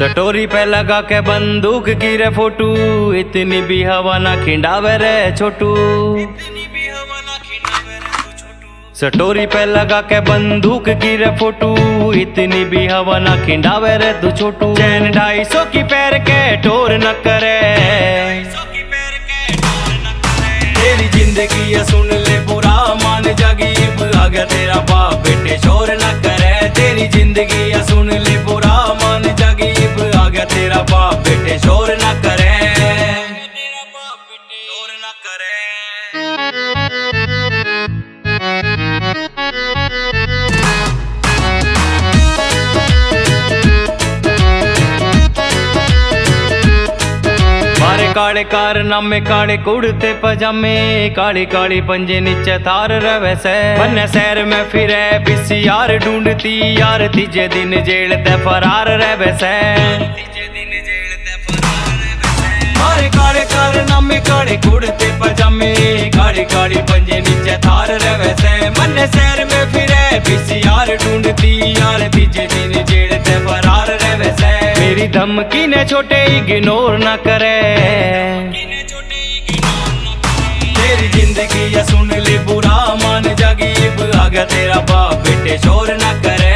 Story पे लगा के बंदूक की रे फोटू। इतनी भी हवा ना खिंडावे रे छोटू। स्टोरी पे लगा के बंदूक की रे फोटू। इतनी भी हवा ना खिंडावे रे तू छोटू। चैन ढाई सौ की पैर के टोर न करे। तेरी ज़िंदगी है सुन ले बुरा मान जागी। अगर तेरा बाप, बेटे शोर न करे। तेरी ज़िंदगी है सुन ले बुरा मान जागी। अगर तेरा बाप, बेटे शोर न करे। तेरा बाप, बेटे शोर न करे। काले कारनामे काले कुड़ते पजामे, काली काली पंजे नीचे तार रवे से। शहर में फिरे बिस यार ढूंढती यार, तीजे दिन जेल ते फरार रवे से। मारे काले कारनामे काले कुड़ते पजामे, काली काली पंजे नीचे तार रवे से। धमकी ने छोटे इग्नोर ना करे। तेरी ज़िंदगी या सुन ले बुरा, मान जागी अगर तेरा बाप बेटे शोर ना करे।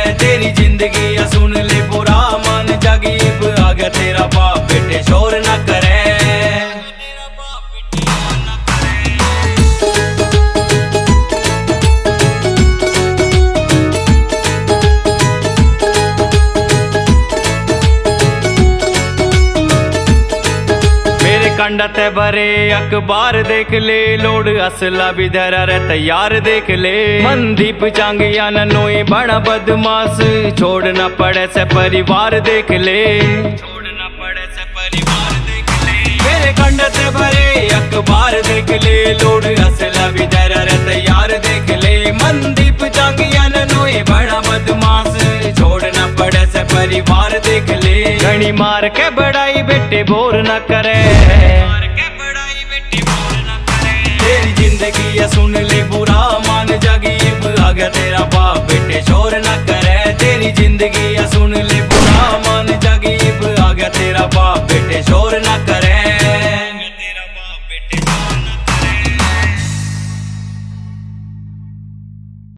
कंडा ते भरे अखबार देख ले, लोड असला भी धरा रे, तैयार देख ले। मनदीप चांगिया नोए बड़ा बदमाश। छोड़ना पड़े से परिवार देख ले। छोड़ना पड़े से परिवार देख ले। मेरे कंडा ते भरे अखबार देख ले, लोड परिवार देख ले। घड़ी मार के बड़ाई बेटे बोर न करे। तेरी ज़िंदगी या सुन ले बुरा मान जागी। अगर तेरा बाप बेटे शोर न करे। तेरी ज़िंदगी या सुन ले बुरा मान जागी। अगर तेरा बाप बेटे शोर न करे।